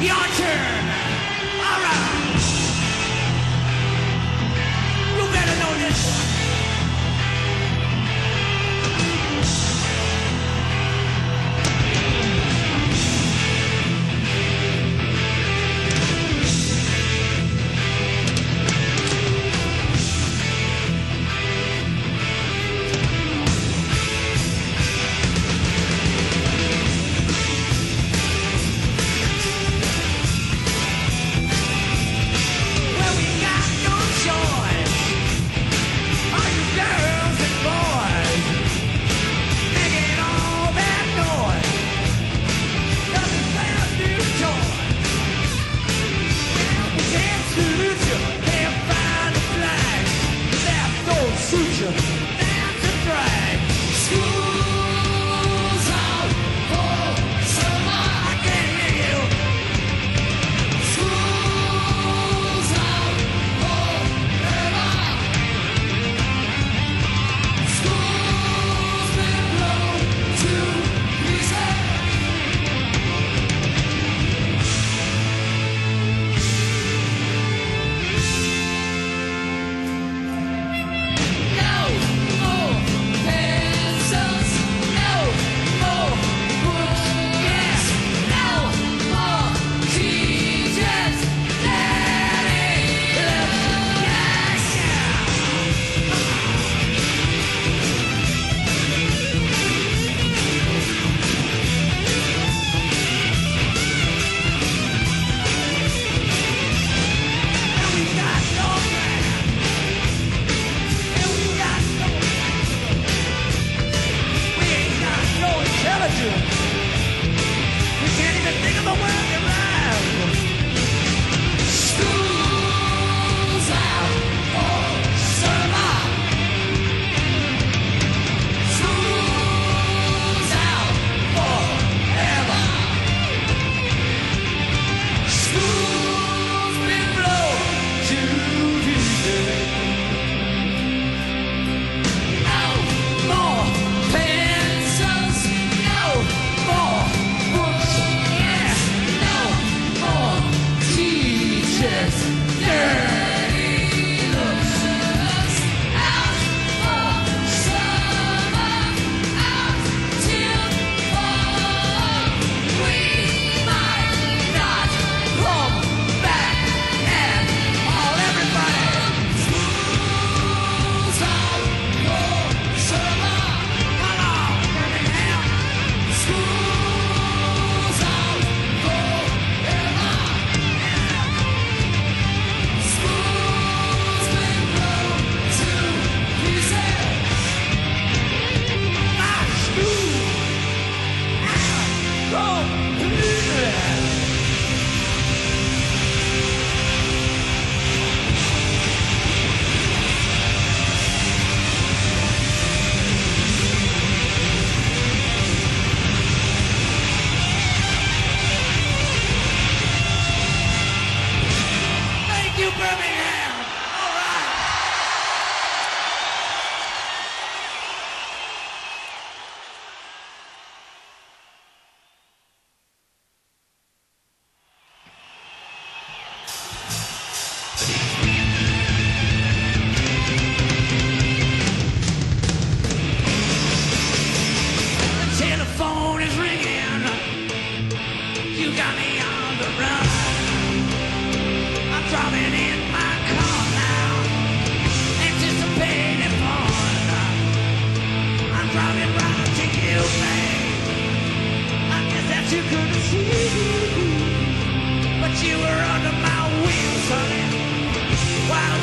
Your turn. you.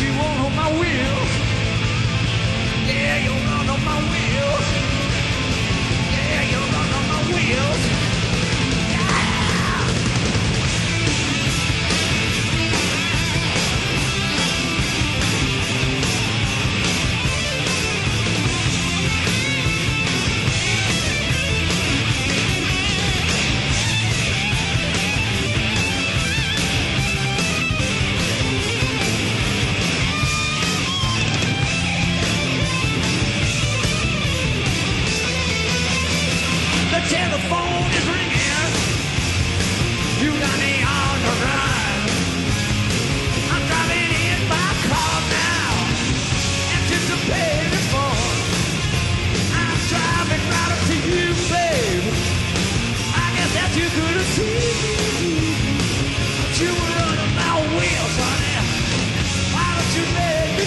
you won't hold my will.